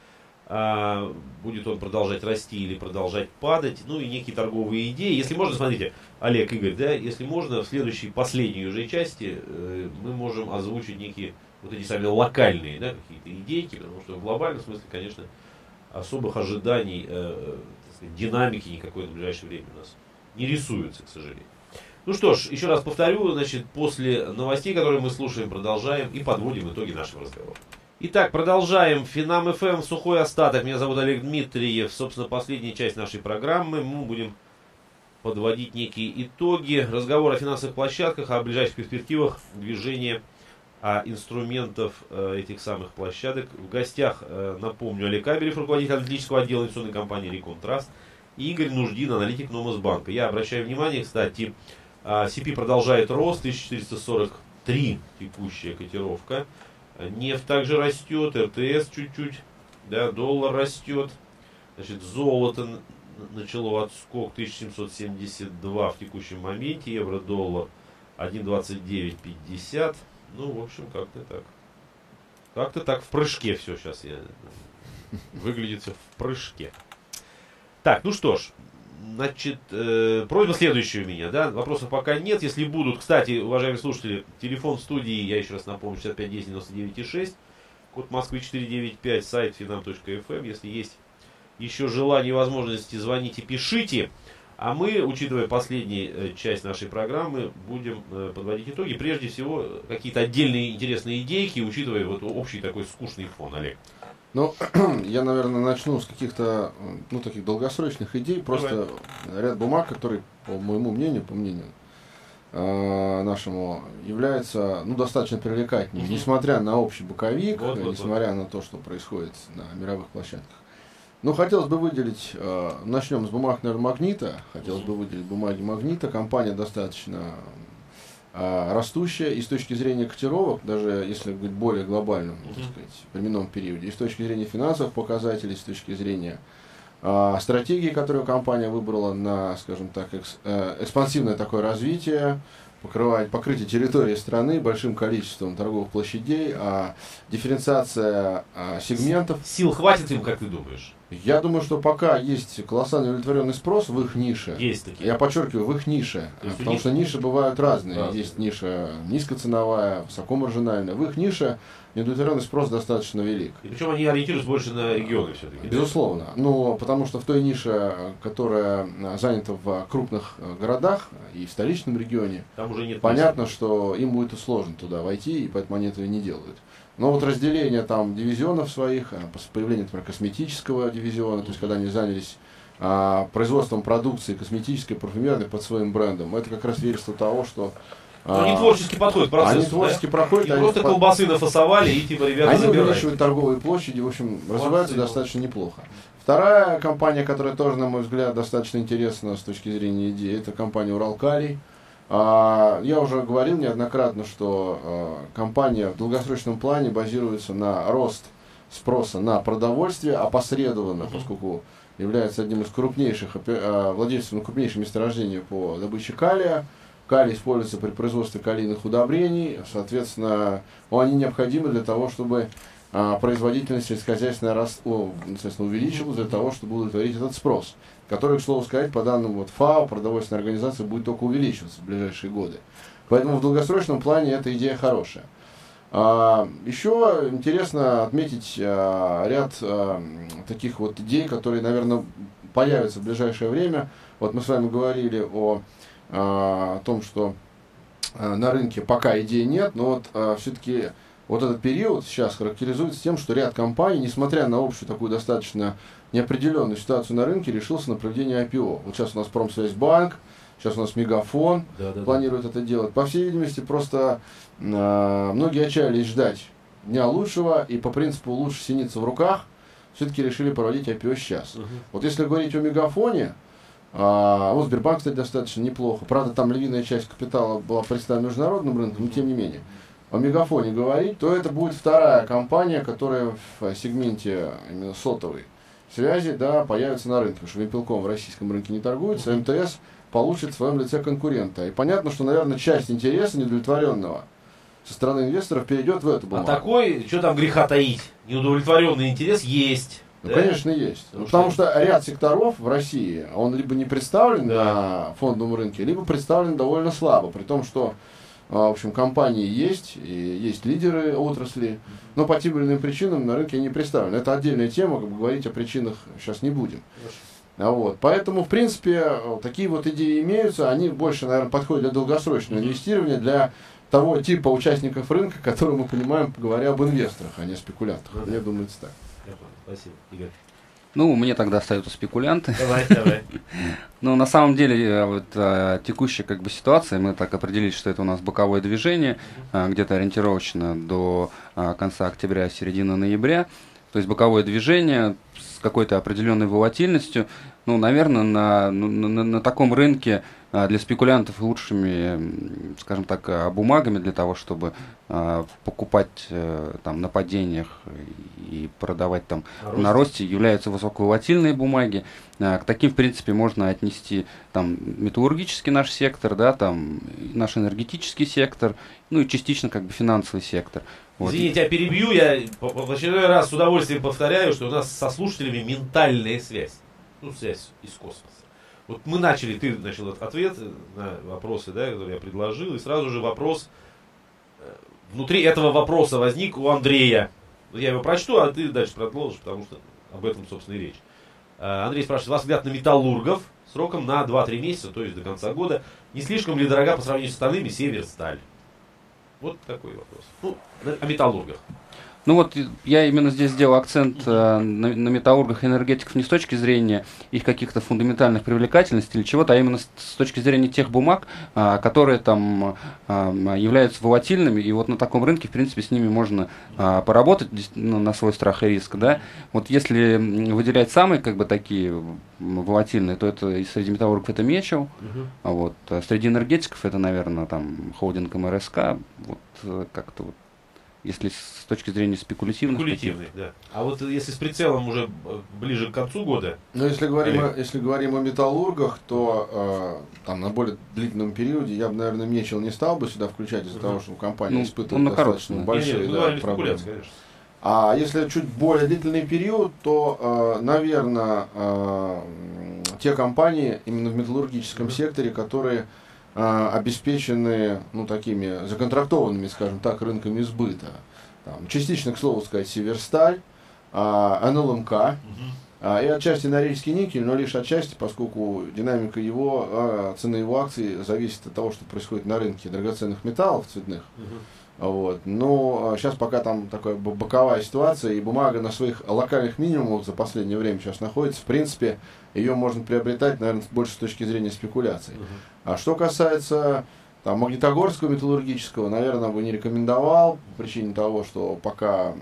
А, будет он продолжать расти или продолжать падать, ну и некие торговые идеи. Если можно, смотрите, Олег, Игорь, да, если можно, в следующей, последней уже части э, мы можем озвучить некие вот эти сами локальные, да, какие-то идейки, потому что в глобальном смысле, конечно, особых ожиданий, э, сказать, динамики никакой в ближайшее время у нас не рисуется, к сожалению. Ну что ж, еще раз повторю, значит, после новостей, которые мы слушаем, продолжаем и подводим итоги нашего разговора. Итак, продолжаем. Финам ФМ, сухой остаток. Меня зовут Олег Дмитриев. Собственно, последняя часть нашей программы. Мы будем подводить некие итоги. Разговор о финансовых площадках, о ближайших перспективах движения а инструментов э, этих самых площадок. В гостях, э, напомню, Олег Абелев, руководитель аналитического отдела инвестиционной компании Рекон Траст, и Игорь Нуждин, аналитик Номосбанка. Я обращаю внимание, кстати, э, CP продолжает рост, 1443 текущая котировка. Нефть также растет, РТС чуть-чуть, да, доллар растет. Значит, золото начало отскок 1772 в текущем моменте, евро-доллар 1.2950. Ну, в общем, как-то так. Как-то так в прыжке все сейчас я выглядит все в прыжке. Так, ну что ж, Значит, э, просьба следующая у меня, да, вопросов пока нет. Если будут, кстати, уважаемые слушатели, телефон студии, я еще раз напомню, 6510 99 6, код Москвы 495, сайт finam.fm. Эм. Если есть еще желание и возможности, звоните, пишите. А мы, учитывая последнюю э, часть нашей программы, будем э, подводить итоги. Прежде всего, какие-то отдельные интересные идейки, учитывая вот общий такой скучный фон, Олег. Ну, я, наверное, начну с каких-то, ну, таких долгосрочных идей. Просто Давай. ряд бумаг, который, по моему мнению, по мнению э, нашему, является, ну, достаточно привлекательным, угу. несмотря на общий боковик, вот, вот, несмотря вот. на то, что происходит на мировых площадках. Ну, хотелось бы выделить, э, начнем с бумаг, наверное, Магнита. Хотелось бы выделить бумаги Магнита. Компания достаточно а, растущая и с точки зрения котировок, даже если говорить более глобальном, uh-huh. так сказать, временном периоде, и с точки зрения финансовых показателей, с точки зрения а, стратегии, которую компания выбрала на, скажем так, экс, э, экспансивное такое развитие, покрывать, покрытие территории страны большим количеством торговых площадей, а дифференциация а, сегментов. Сил хватит им, как ты думаешь? Я думаю, что пока есть колоссальный удовлетворенный спрос в их нише. Есть такие. Я подчеркиваю, в их нише. Потому что ниши бывают разные. разные. Есть ниша низкоценовая, высокомаржинальная. В их нише неудовлетворенный спрос достаточно велик. И причем они ориентируются больше на регионы все-таки. Безусловно. Но потому что в той нише, которая занята в крупных городах и в столичном регионе, Там уже нет понятно, мысли. что им будет сложно туда войти, и поэтому они этого не делают. Но вот разделение там дивизионов своих, а, появление, например, косметического дивизиона, то есть когда они занялись а, производством продукции косметической, парфюмерной под своим брендом, это как раз свидетельство того, что но они творчески подходят к процессу. Они творчески да? проходят. И они просто под... колбасы нафасовали и типа ребята Они забирают. увеличивают торговые площади, в общем, развиваются достаточно неплохо. Вторая компания, которая тоже, на мой взгляд, достаточно интересна с точки зрения идеи, это компания Уралкалий. А, я уже говорил неоднократно, что а, компания в долгосрочном плане базируется на рост спроса на продовольствие опосредованно, поскольку является одним из крупнейших э, владельцев крупнейших месторождений по добыче калия. Калий используется при производстве калийных удобрений, соответственно, они необходимы для того, чтобы а, производительность сельскохозяйственная рас, о, увеличилась для того, чтобы удовлетворить этот спрос, который, к слову сказать, по данным вот ФАО, продовольственной организации, будет только увеличиваться в ближайшие годы. Поэтому в долгосрочном плане эта идея хорошая. А, еще интересно отметить а, ряд а, таких вот идей, которые, наверное, появятся в ближайшее время. Вот мы с вами говорили о о том, что на рынке пока идей нет, но вот все-таки вот этот период сейчас характеризуется тем, что ряд компаний, несмотря на общую такую достаточно неопределенную ситуацию на рынке, решился на проведение IPO. Вот сейчас у нас Промсвязьбанк, сейчас у нас Мегафон да, да, планирует да. это делать. По всей видимости, просто э, многие отчаялись ждать дня лучшего, и по принципу лучше синица в руках, все-таки решили проводить IPO сейчас. Угу. Вот если говорить о Мегафоне, а, вот Сбербанк, кстати, достаточно неплохо. Правда, там львиная часть капитала была представлена международным рынком, но тем не менее. О Мегафоне говорить, то это будет вторая компания, которая в сегменте именно сотовой связи да, появится на рынке. Потому что Вимпелком в российском рынке не торгуется, а МТС получит в своем лице конкурента. И понятно, что, наверное, часть интереса недовлетворенного со стороны инвесторов перейдет в эту бумагу. А такой, что там греха таить, неудовлетворенный интерес есть. Ну, да? конечно, есть. Потому, потому что... что ряд секторов в России, он либо не представлен да. на фондовом рынке, либо представлен довольно слабо. При том, что а, в общем, компании есть, и есть лидеры отрасли, но по тем или иным причинам на рынке не представлены. Это отдельная тема, как бы говорить о причинах сейчас не будем. А вот. Поэтому, в принципе, такие вот идеи имеются, они больше, наверное, подходят для долгосрочного инвестирования, для того типа участников рынка, который мы понимаем, говоря об инвесторах, а не спекулянтах. Мне думается так. Спасибо, Игорь. Ну, мне тогда остаются спекулянты. Давай, давай. Ну, на самом деле, э, вот а, текущая как бы ситуация, мы так определили, что это у нас боковое движение, а, где-то ориентировочно до конца октября, середины ноября. То есть боковое движение с какой-то определенной волатильностью. Ну, наверное, на, ну, на, на таком рынке а, для спекулянтов лучшими, скажем так, а, бумагами для того, чтобы а, покупать э, там на падениях и продавать там на, на росте, являются высоковолатильные бумаги. К таким, в принципе, можно отнести там металлургический наш сектор, да, там наш энергетический сектор, ну и частично как бы финансовый сектор. Вот. Извините, я перебью, я в очередной раз с удовольствием повторяю, что у нас со слушателями ментальная связь. Ну, связь из космоса. Вот мы начали, ты начал ответ на вопросы, да, которые я предложил, и сразу же вопрос, э, внутри этого вопроса возник у Андрея. Я его прочту, а ты дальше продолжишь, потому что об этом, собственно, и речь. Э, Андрей спрашивает, вас взгляд на металлургов сроком на 2-3 месяца, то есть до конца года. Не слишком ли дорога по сравнению с остальными Северсталь? Вот такой вопрос. Ну, о металлургах. Ну вот я именно здесь сделал акцент э, на, на металлургах и энергетиков не с точки зрения их каких-то фундаментальных привлекательностей или чего-то, а именно с, с точки зрения тех бумаг, э, которые там э, являются волатильными, и вот на таком рынке, в принципе, с ними можно э, поработать ну, на свой страх и риск, да. Вот если выделять самые, как бы, такие волатильные, то это и среди металлургов это Мечел, uh-huh. а вот а среди энергетиков это, наверное, там холдинг МРСК, вот э, как-то вот если с точки зрения спекулятивных. Спекулятивных, да. А вот если с прицелом уже ближе к концу года. Ну, если говорим, о, если говорим о металлургах, то э, там на более длительном периоде я бы, наверное, Мечел не стал бы сюда включать из-за угу. того, что компания ну, испытывает достаточно короткий, большие не, не, да, проблемы. Конечно. А если чуть более длительный период, то, э, наверное, э, те компании именно в металлургическом угу. секторе, которые обеспечены ну, такими законтрактованными, скажем так, рынками сбыта. Там, частично, к слову сказать, Северсталь, а, НЛМК угу. а, и отчасти Норильский никель, но лишь отчасти, поскольку динамика его, а, цены его акций зависит от того, что происходит на рынке драгоценных металлов цветных. Угу. Вот. Но сейчас пока там такая боковая ситуация, и бумага на своих локальных минимумах за последнее время сейчас находится. В принципе, ее можно приобретать, наверное, больше с точки зрения спекуляций. Uh-huh. А что касается там, Магнитогорского металлургического, наверное, бы не рекомендовал по причине того, что пока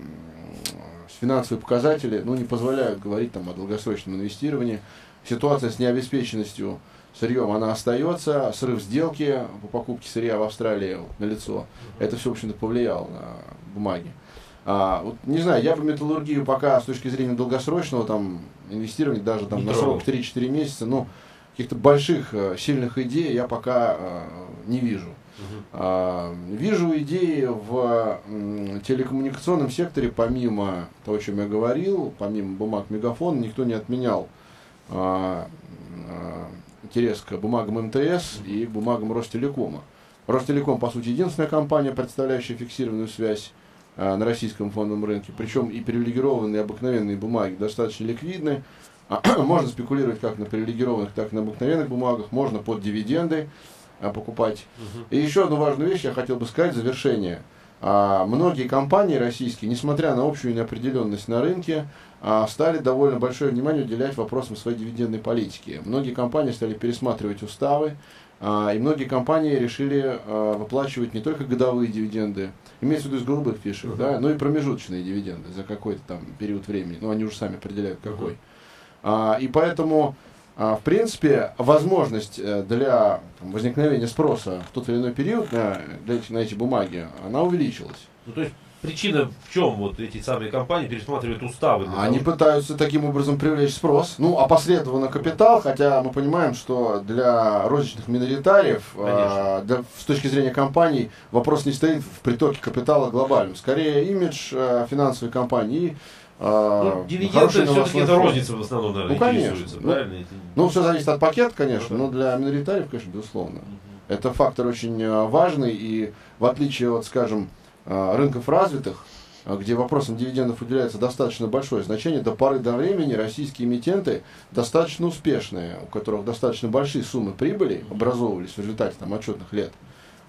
финансовые показатели ну, не позволяют говорить там, о долгосрочном инвестировании. Ситуация с необеспеченностью сырьем, она остается. Срыв сделки по покупке сырья в Австралии на лицо. Это все, в общем-то, повлияло на бумаги. А, вот, не знаю, я бы металлургию пока с точки зрения долгосрочного там инвестирования, даже там Не на срок 3-4 месяца, ну, каких-то больших, э, сильных идей я пока э, не вижу. А, Вижу идеи в м, телекоммуникационном секторе, помимо того, о чем я говорил, помимо бумаг Мегафон, никто не отменял а, а, интерес к бумагам МТС и к бумагам Ростелекома. Ростелеком, по сути, единственная компания, представляющая фиксированную связь на российском фондовом рынке. Причем и привилегированные обыкновенные бумаги достаточно ликвидны. А, Можно спекулировать как на привилегированных, так и на обыкновенных бумагах. Можно под дивиденды а, покупать. И еще одну важную вещь я хотел бы сказать в завершение. А, многие компании российские, несмотря на общую неопределенность на рынке, а, стали довольно большое внимание уделять вопросам своей дивидендной политики. Многие компании стали пересматривать уставы, а, и многие компании решили выплачивать не только годовые дивиденды, имеется в виду из голубых фишек, да, но и промежуточные дивиденды за какой-то там период времени. Ну, они уже сами определяют какой. А, и поэтому, а, в принципе, возможность э, для там, возникновения спроса в тот или иной период на, для эти- на эти бумаги, она увеличилась. Ну, то есть причина в чем вот эти самые компании пересматривают уставы? Они того, пытаются таким образом привлечь спрос, ну, опосредованно капитал, хотя мы понимаем, что для розничных миноритариев, а, для- с точки зрения компаний, вопрос не стоит в притоке капитала глобальном. Скорее, имидж а, финансовой компании. а, Ну, дивиденды все-таки это розница в основном, наверное, Ну, конечно. Ну, правильно? Ну, все зависит от пакета, конечно, Ну да. но для миноритариев, конечно, безусловно. Это фактор очень э, важный, и в отличие от, скажем, э, рынков развитых, э, где вопросам дивидендов уделяется достаточно большое значение, до поры до времени российские эмитенты достаточно успешные, у которых достаточно большие суммы прибыли образовывались в результате там, отчетных лет,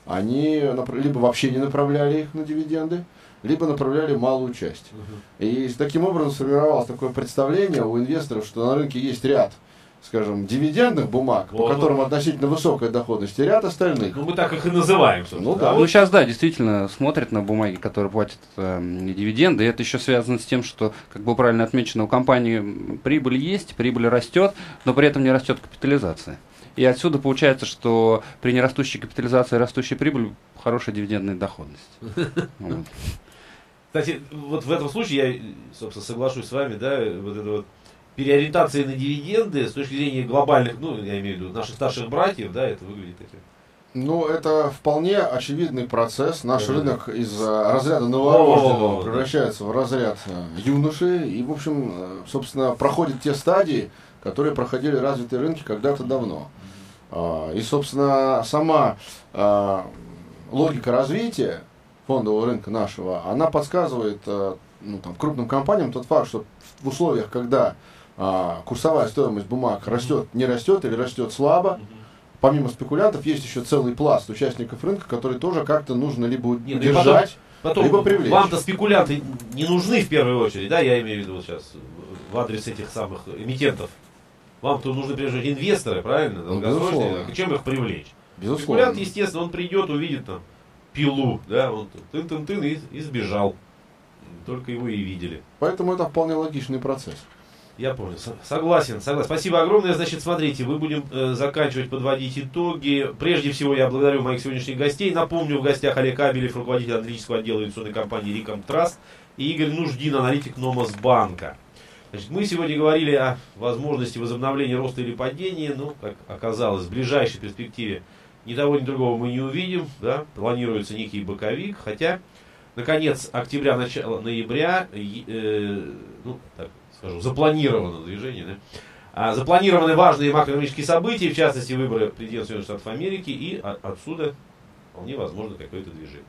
они либо вообще не направляли их на дивиденды, либо направляли малую часть. И таким образом сформировалось такое представление у инвесторов, что на рынке есть ряд, скажем, дивидендных бумаг, Вот. по которым относительно высокая доходность, и ряд остальных. Ну, мы так их и называем, собственно. Ну да. Ну, сейчас, да, действительно смотрят на бумаги, которые платят э, дивиденды. И это еще связано с тем, что, как было правильно отмечено, у компании прибыль есть, прибыль растет, но при этом не растет капитализация. И отсюда получается, что при нерастущей капитализации и растущей прибыли хорошая дивидендная доходность. Кстати, вот в этом случае я, собственно, соглашусь с вами, да, вот это вот переориентация на дивиденды с точки зрения глобальных, ну, я имею в виду наших старших братьев, да, это выглядит таким. Ну, это вполне очевидный процесс. Наш Да. рынок из э, разряда новорожденного превращается в разряд э, юноши. И, в общем, э, собственно, проходит те стадии, которые проходили развитые рынки когда-то давно. А, И, собственно, сама логика развития фондового рынка нашего, она подсказывает ну, там, крупным компаниям тот факт, что в условиях, когда а, курсовая стоимость бумаг растет, не растет или растет слабо, помимо спекулянтов, есть еще целый пласт участников рынка, которые тоже как-то нужно либо Не, ну и удержать, Потом, Либо привлечь. вам-то спекулянты не нужны в первую очередь, да, я имею в виду сейчас в адрес этих самых эмитентов. Вам-то нужны прежде всего инвесторы, правильно? Ну, Долгосрочные. А чем их привлечь? безусловно. Спекулянт, естественно, он придет, увидит там пилу, да, он тын-тын-тын и, и сбежал. Только его и видели. Поэтому это вполне логичный процесс. Я понял. Со- Согласен, согласен. Спасибо огромное. Значит, смотрите, мы будем э, заканчивать, подводить итоги. Прежде всего, я благодарю моих сегодняшних гостей. Напомню, в гостях Олег Кабелев, руководитель аналитического отдела инвестиционной компании Риком Траст, и Игорь Нуждин, аналитик Номас Банка. Значит, мы сегодня говорили о возможности возобновления роста или падения. Ну, как оказалось, в ближайшей перспективе ни того, ни другого мы не увидим. Да? Планируется некий боковик. Хотя, наконец, октября, начало ноября, э, ну, так скажу, запланировано движение, да? А, запланированы важные макроэкономические события, в частности, выборы президента Соединенных Штатов Америки, и отсюда вполне возможно какое-то движение.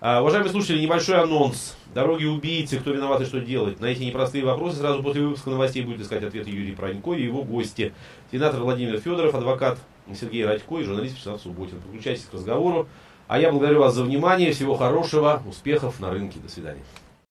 А, уважаемые слушатели, небольшой анонс. Дороги убийцы, кто виноват и что делать. На эти непростые вопросы сразу после выпуска новостей будет искать ответы Юрий Пронько и его гости. Сенатор Владимир Федоров, адвокат Сергей Радько и журналист Вячеслав Субботин. Подключайтесь к разговору. А я благодарю вас за внимание. Всего хорошего, успехов на рынке. До свидания.